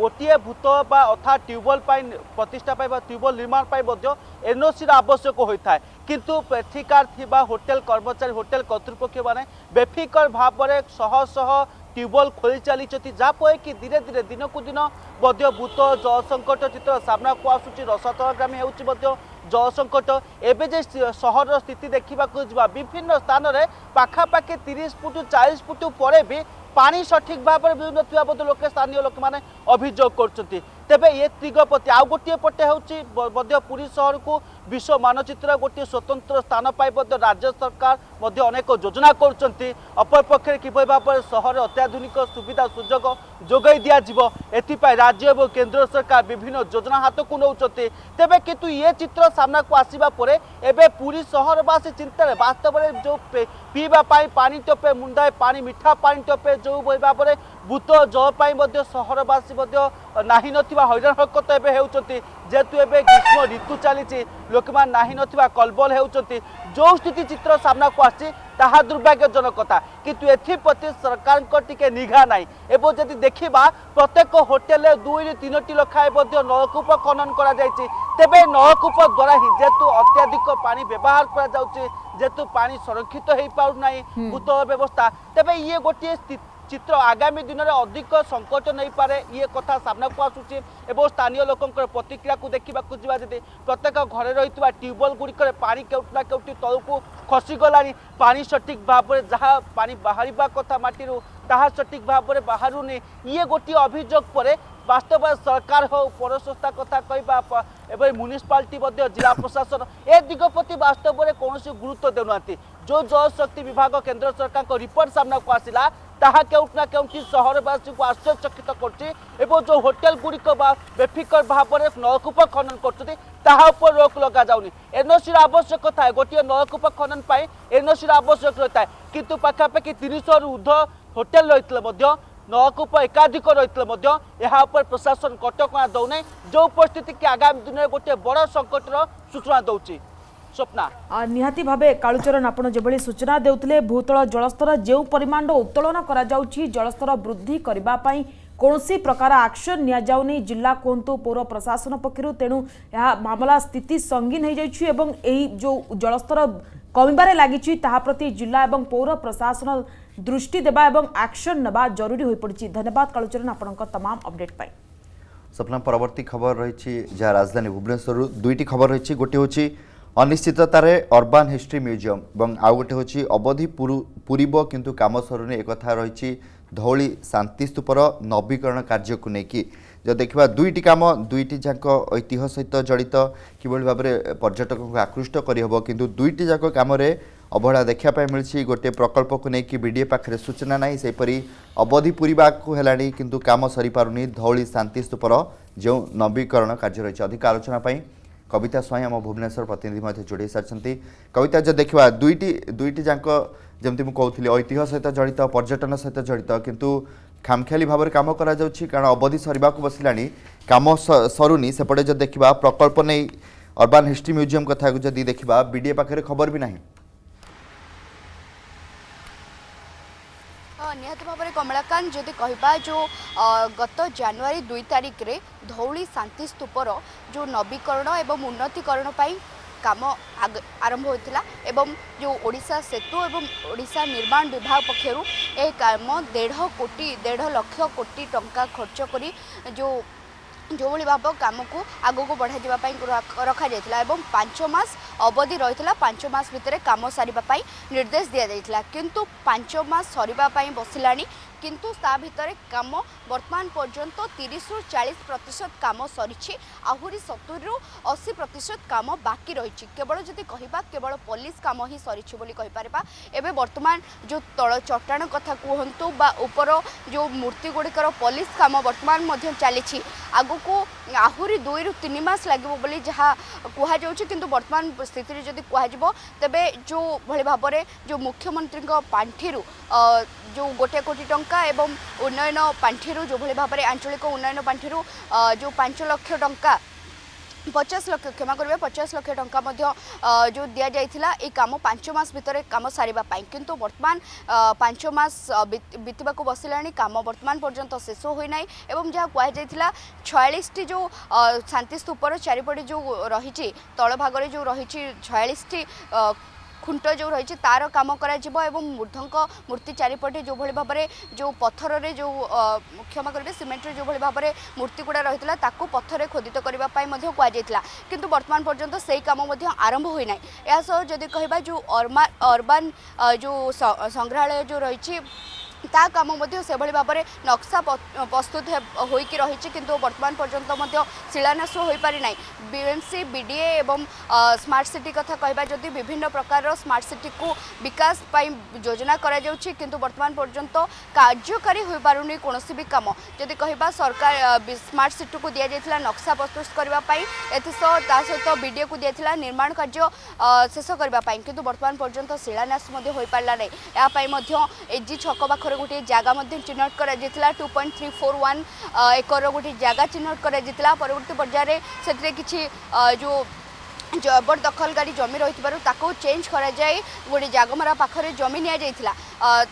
গোটিয়ে ভূত বা অর্থাৎ টিউবওয়েল পাই প্রতিষ্ঠা পাই বা টিউবওয়েল নির্মাণ পাই মধ্য এনওসির আবশ্যক হয়ে থাকে কিন্তু এঠিকার থিবা হোটেল কর্মচারী হোটেল কর্তৃপক্ষ মানে বেফিকর ভাবে শহ শহ ଟ୍ୟୁବୱେଲ୍ ଖୋଳି ଚାଲିଛନ୍ତି ଯାହାଫଳରେ କି ଧୀରେ ଧୀରେ ଦିନକୁ ଦିନ ମଧ୍ୟ ଭୂତ ଜଳ ସଙ୍କଟ ଚିତ୍ର ସାମ୍ନାକୁ ଆସୁଛି ରସାତଳଗ୍ରାମୀ ହେଉଛି ମଧ୍ୟ ଜଳ ସଙ୍କଟ ଏବେ ଯେ ସହରର ସ୍ଥିତି ଦେଖିବାକୁ ଯିବା ବିଭିନ୍ନ ସ୍ଥାନରେ ପାଖାପାଖି ତିରିଶ ଫୁଟ ଚାଳିଶ ଫୁଟ ପରେ ବି ପାଣି ସଠିକ୍ ଭାବରେ ମିଳୁନଥିବା ମଧ୍ୟ ଲୋକେ ସ୍ଥାନୀୟ ଲୋକମାନେ ଅଭିଯୋଗ କରୁଛନ୍ତି ତେବେ ଏ ଦିଗ ପ୍ରତି ଆଉ ଗୋଟିଏ ପଟେ ହେଉଛି ମଧ୍ୟ ପୁରୀ ସହରକୁ বিশ্ব ମାନଚିତ୍ର ଗୋଟିଏ ସ୍ୱତନ୍ତ୍ର ସ୍ଥାନ ପାଇଁ ମଧ୍ୟ ରାଜ୍ୟ ସରକାର ମଧ୍ୟ ଅନେକ ଯୋଜନା କରୁଛନ୍ତି ଅପରପକ୍ଷରେ କିଭଳି ଭାବରେ ସହରରେ ଅତ୍ୟାଧୁନିକ ସୁବିଧା ସୁଯୋଗ ଯୋଗାଇ ଦିଆଯିବ ଏଥିପାଇଁ ରାଜ୍ୟ ଏବଂ କେନ୍ଦ୍ର ସରକାର ବିଭିନ୍ନ ଯୋଜନା ହାତକୁ ନେଉଛନ୍ତି ତେବେ କିନ୍ତୁ ଇଏ ଚିତ୍ର ସାମ୍ନାକୁ ଆସିବା ପରେ ଏବେ ପୁରୀ ସହରବାସୀ ଚିନ୍ତାରେ ବାସ୍ତବରେ ଯେଉଁ ପିଇବା ପାଇଁ ପାଣି ଟୋପେ ମୁଣ୍ଡାଏ ପାଣି ମିଠା ପାଣି ଟୋପେ ଯେଉଁଭଳି ଭାବରେ ଭୂତ ଜଳ ପାଇଁ ମଧ୍ୟ ସହରବାସୀ ମଧ୍ୟ ନାହିଁ ନଥିବା ହଇରାଣ ହରକତ ଏବେ ହେଉଛନ୍ତି যেহেতু এবে গ্রীষ্ম ঋতু চালিছি লোক না নথিবা কলবল হেউচন্তি যে স্থিতি চিত্র সামনাকু আসছে তাহা দুর্ভাগ্যজনক কথা কিন্তু এথিপ্রতি সরকার টিকি নিঘা নাই এবং যদি দেখা প্রত্যেক হোটেলে দুই তিনটি লক্ষায় মধ্য নলকূপ খনন করা যাই তেবে নলকূপ দ্বারা হি যেহেতু অত্যাধিক পানি ব্যবহার করা যাচ্ছে যেহেতু পানি সংরক্ষিত হয়ে পারু ভূতল ব্যবস্থা তেবে ইয়ে গোটি স্থিতি চিত্র আগামী দিনের অধিক সংকট নেইপরে ইয়ে কথা সামনাকু আসুচি এবং স্থানীয় লোকর প্রতিক্রিয়া দেখা যা যদি প্রত্যেক ঘরে রয়েছে টিউবওয়েল গুড়িকরে পাড়ি কেউটি না কেউটি তলকু খসিগলা পা সঠিক ভাবে যা পা বাহার কথা মাটির তাহা সঠিক ভাবে বাহুনি ইয়ে গোটি অভিযোগ পরে বাস্তব সরকার হোক পৌরসংস্থা কথা কহা এবার মুনিসিপালিটি জেলা প্রশাসন এ দিগ প্রতি বাস্তবরে কৌশি গুরুত্ব দেওয়া जो जलशक्ति विभाग केन्द्र सरकारको रिपोर्ट सामनाको आसला ତାହା କେଉଁଠି ନା କେଉଁଠି ସହରବାସୀଙ୍କୁ ଆଶ୍ଚର୍ଯ୍ୟଚକିତ କରୁଛି ଏବଂ ଯେଉଁ ହୋଟେଲ ଗୁଡ଼ିକ ବେଫିକର ଭାବରେ ନଳକୂପ ଖନନ କରୁଛନ୍ତି ତାହା ଉପରେ ରୋକ ଲଗାଯାଉନି ଏନ୍ଓସିର ଆବଶ୍ୟକ ଥାଏ ଗୋଟିଏ ନଳକୂପ ଖନନ ପାଇଁ ଏନ୍ଓସିର ଆବଶ୍ୟକ ରହିଥାଏ କିନ୍ତୁ ପାଖାପାଖି ତିନିଶହରୁ ଉର୍ଦ୍ଧ୍ୱ ହୋଟେଲ ରହିଥିଲେ ମଧ୍ୟ ନଳକୂପ ଏକାଧିକ ରହିଥିଲେ ମଧ୍ୟ ଏହା ଉପରେ ପ୍ରଶାସନ କଟକଣା ଦେଉନାହିଁ ଯେଉଁ ପରିସ୍ଥିତିକି ଆଗାମୀ ଦିନରେ ଗୋଟିଏ ବଡ଼ ସଙ୍କଟର ସୂଚନା ଦେଉଛି ସ୍ୱପ୍ନା ନିହାତି ଭାବେ କାଳୁଚରଣ ଆପଣ ଯେଭଳି ସୂଚନା ଦେଉଥିଲେ ଭୂତଳ ଜଳସ୍ତର ଯେଉଁ ପରିମାଣର ଉତ୍ତୋଳନ କରାଯାଉଛି ଜଳସ୍ତର ବୃଦ୍ଧି କରିବା ପାଇଁ କୌଣସି ପ୍ରକାର ଆକ୍ସନ୍ ନିଆଯାଉନି ଜିଲ୍ଲା କୁହନ୍ତୁ ପୌର ପ୍ରଶାସନ ପକ୍ଷରୁ ତେଣୁ ଏହା ମାମଲା ସ୍ଥିତି ସଙ୍ଗୀନ ହୋଇଯାଇଛି ଏବଂ ଏହି ଯେଉଁ ଜଳସ୍ତର କମିବାରେ ଲାଗିଛି ତାହା ପ୍ରତି ଜିଲ୍ଲା ଏବଂ ପୌର ପ୍ରଶାସନ ଦୃଷ୍ଟି ଦେବା ଏବଂ ଆକ୍ସନ୍ ନେବା ଜରୁରୀ ହୋଇପଡ଼ିଛି ଧନ୍ୟବାଦ କାଳୁଚରଣ ଆପଣଙ୍କ ତମାମ ଅପଡେଟ୍ ପାଇଁ ସ୍ୱପ୍ନା ପରବର୍ତ୍ତୀ ଖବର ରହିଛି ଯାହା ରାଜଧାନୀ ଭୁବନେଶ୍ୱରରୁ ଦୁଇଟି ଖବର ରହିଛି ଗୋଟିଏ ହେଉଛି অনিশ্চিততার অর্বান হিস্ট্রি মিউজিয়ম এবং আউ গোটে হচ্ছে অবধি পুরব কিন্তু কাম সরুনি একথা রয়েছে ধৌলি শান্তিস্তূপর নবীকরণ কার্যকু নেই ଦେଖିବା ଦୁଇଟି କାମ ଦୁଇଟି ଯାକ ଐତିହ୍ୟ ସହିତ ଜଡ଼ିତ କିଭଳି ଭାବରେ ପର୍ଯ୍ୟଟକଙ୍କୁ ଆକୃଷ୍ଟ କରିହେବ କିନ୍ତୁ ଦୁଇଟି ଯାକ କାମରେ ଅବହେଳା ଦେଖିବା ପାଇଁ ମିଳିଛି ଗୋଟିଏ ପ୍ରକଳ୍ପକୁ ନେଇକି ବି ଡି ଏ ପାଖରେ ସୂଚନା ନାହିଁ ସେହିପରି ଅବଧି ପୁରିବାକୁ ହେଲାଣି କିନ୍ତୁ କାମ ସରିପାରୁନି ଧଉଳି ଶାନ୍ତି ସ୍ତୂପର ଯେଉଁ ନବୀକରଣ କାର୍ଯ୍ୟ ରହିଛି ଅଧିକ ଆଲୋଚନା ପାଇଁ কবিতা স্বাইঁ আম ভুবনেশ্বর প্রতিনিধি মধ্যে যোড়াই সারি কবিতা যদি দেখা দুইটি দুইটি যাক যেমনি কৌলি ঐতিহ্য সহ জড়িত পর্যটন সহ জড়িত কিন্তু খামখেয়ালি ভাবে কাম করা যাচ্ছে কারণ অবধি সরিবাকু বসিলা কাম সরুনি সেপটে যদি দেখা প্রকল্প নেই অর্বান হিস্ট্রি মিউজিয়াম কথা যদি দেখা বিডিএ পাখে খবর বি না নিহত ভাবে কমলাকান্ত যদি কহবা যে গত জানুয়ারি দুই তারিখে ধৌলি শান্তি স্তূপর যে নবীকরণ এবং উন্নতিকরণ কাম আরম্ভ হয়েছিল এবং যে ওড়শা সেতু এবং ওড়শা নির্মাণ বিভাগ পক্ষর এই কাম দেড় কোটি দেড় লক্ষ কোটি টঙ্কা খরচ করে যে ଯେଉଁଭଳି ଭାବ କାମକୁ ଆଗକୁ ବଢ଼ାଯିବା ପାଇଁ ରଖାଯାଇଥିଲା ଏବଂ ପାଞ୍ଚ ମାସ ଅବଧି ରହିଥିଲା ପାଞ୍ଚ ମାସ ଭିତରେ କାମ ସାରିବା ପାଇଁ ନିର୍ଦ୍ଦେଶ ଦିଆଯାଇଥିଲା କିନ୍ତୁ ପାଞ୍ଚ ମାସ ସରିବା ପାଇଁ ବସିଲାଣି কিন্তু তা ভিতরে কাম বর্তমান পর্যন্ত তিরিশরু চাশ প্রতিশত কাম সরিছে আহরি রু অশি প্রতিশত কাম বাকি রয়েছে কেবল যদি কহবা কেবল পলিশ কাম হি সরিছে বলে কহিপারা এবে বর্তমান যে তল চটাণ কথা কুহতু বা উপর যে মূর্তি গুড়িকর পলিশ কাম বর্তমান চালছে আগুক আহরি দুই রু তিন মাস লাগবে বলে যা কুহযাচ্ছে কিন্তু বর্তমান স্থিতি যদি কুহযব তবে যে ভাবে যে মুখ্যমন্ত্রী পাঠি जो गोटे कोटी टा एवं उन्नयन पांठि जो भाई भाव में आंचलिक उन्नयन पांठि जो पांच लक्ष टा পচাশ লক্ষ ক্ষমা করবে পচাশ লক্ষ টঙ্কা মধ্য যে দিয়া যাই এই কাম পাঁচ মাস ভিতরে কাম সারা কিন্তু বর্তমান পাঁচ মাস বিতবা বসিলা কাম বর্তমান পর্যন্ত শেষ হয়ে না এবং যা কুযাই ছয়াশটি যে শান্তি স্তূপর চারিপটে যে রয়েছে তলভাগরে যে রয়েছে ছয়াশটি খুঁট যে রয়েছে তার কাম করা এবং মূর্ধঙ্ক মূর্তি চারিপটে যেভাবে ভাবে যে পথরের যে ক্ষমা করবে সিমেন্টর যেভাবে ভাবে মূর্তিগুড়া রয়েছে তাকে পথরে খোদিত করা কুযাই কিন্তু বর্তমান পর্যন্ত সেই কাম আরম্ভ হয়ে না এসহ যদি কহবা যে অর্বান যে সংগ্রহালয় যে রয়েছে ତା କାମ ମଧ୍ୟ ସେଭଳି ଭାବରେ ନକ୍ସା ପ୍ରସ୍ତୁତ ହୋଇକି ରହିଛି କିନ୍ତୁ ବର୍ତ୍ତମାନ ପର୍ଯ୍ୟନ୍ତ ମଧ୍ୟ ଶିଳାନ୍ୟାସ ହୋଇପାରିନାହିଁ ବିଏମ୍ସି ବିଡିଏ ଏବଂ ସ୍ମାର୍ଟ ସିଟି କଥା କହିବା ଯଦି ବିଭିନ୍ନ ପ୍ରକାରର ସ୍ମାର୍ଟ ସିଟିକୁ ବିକାଶ ପାଇଁ ଯୋଜନା କରାଯାଉଛି କିନ୍ତୁ ବର୍ତ୍ତମାନ ପର୍ଯ୍ୟନ୍ତ କାର୍ଯ୍ୟକାରୀ ହୋଇପାରୁନି କୌଣସି ବି କାମ ଯଦି କହିବା ସରକାର ସ୍ମାର୍ଟ ସିଟିକୁ ଦିଆଯାଇଥିଲା ନକ୍ସା ପ୍ରସ୍ତୁତ କରିବା ପାଇଁ ଏଥିସହ ତା ସହିତ ବିଡିଏକୁ ଦିଆଯାଇଥିଲା ନିର୍ମାଣ କାର୍ଯ୍ୟ ଶେଷ କରିବା ପାଇଁ କିନ୍ତୁ ବର୍ତ୍ତମାନ ପର୍ଯ୍ୟନ୍ତ ଶିଳାନ୍ୟାସ ମଧ୍ୟ ହୋଇପାରିଲା ନାହିଁ ଏହା ପାଇଁ ମଧ୍ୟ ଏଜି ଛକ ପାଖରେ ପାଖରେ ଗୋଟିଏ ଜାଗା ମଧ୍ୟ ଚିହ୍ନଟ କରାଯାଇଥିଲା two point three four one ଏକରର ଗୋଟିଏ ଜାଗା ଚିହ୍ନଟ କରାଯାଇଥିଲା ପରବର୍ତ୍ତୀ ପର୍ଯ୍ୟାୟରେ ସେଥିରେ କିଛି ଯେଉଁ ଜବରଦଖଲକାରୀ ଜମି ରହିଥିବାରୁ ତାକୁ ଚେଞ୍ଜ କରାଯାଇ ଗୋଟେ ଜାଗମରା ପାଖରେ ଜମି ନିଆଯାଇଥିଲା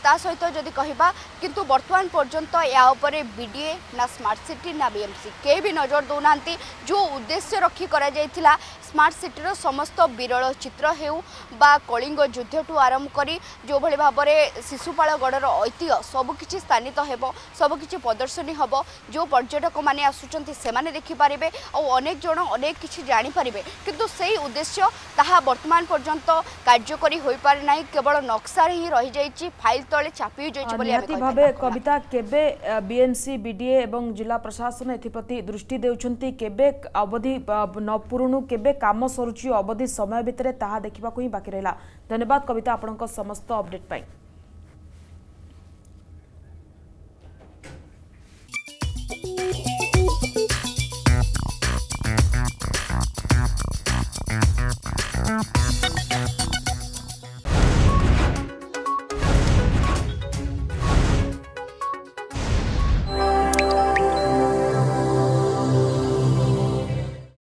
ତା ସହିତ ଯଦି କହିବା କିନ୍ତୁ ବର୍ତ୍ତମାନ ପର୍ଯ୍ୟନ୍ତ ଏହା ଉପରେ ବି ଡି ଏ ନା ସ୍ମାର୍ଟ ସିଟି ନା ବି ଏମ୍ ସି କେହି ବି ନଜର ଦେଉନାହାନ୍ତି ଯେଉଁ ଉଦ୍ଦେଶ୍ୟ ରଖି କରାଯାଇଥିଲା স্মার্ট সিটির সমস্ত বিরল চিত্র ହେଉ ବା କଳିଙ୍ଗ ଯୁଦ୍ଧଠୁ ଆରମ୍ଭ କରି ଯେଉଁଭଳି ଭାବରେ ଶିଶୁପାଳଗଡ଼ର ଐତିହ୍ୟ ସବୁକିଛି ସ୍ଥାନିତ ହେବ ସବୁକିଛି ପ୍ରଦର୍ଶନୀ ହେବ ଯେଉଁ ପର୍ଯ୍ୟଟକମାନେ ଆସୁଛନ୍ତି ସେମାନେ ଦେଖିପାରିବେ ଆଉ ଅନେକ ଜଣ ଅନେକ କିଛି ଜାଣିପାରିବେ କିନ୍ତୁ ସେଇ ଉଦ୍ଦେଶ୍ୟ ତାହା ବର୍ତ୍ତମାନ ପର୍ଯ୍ୟନ୍ତ କାର୍ଯ୍ୟକାରୀ ହୋଇପାରେ ନାହିଁ କେବଳ ନକ୍ସାରେ ହିଁ ରହିଯାଇଛି ଫାଇଲ ତଳେ ଚାପି ହୋଇଯାଇଛି ବୋଲି ଭାବେ କବିତା କେବେ ବିଏମ୍ସି ବିଡିଏ ଏବଂ ଜିଲ୍ଲା ପ୍ରଶାସନ ଏଥିପ୍ରତି ଦୃଷ୍ଟି ଦେଉଛନ୍ତି କେବେ ଅବଧି ନ ପୁରୁଣୁ କେବେ कम सरुच्ची अवधि समय भितर ता देखा ताकि बाकी रहा धन्यवाद कविता आपण समस्त अपडेट अपडेट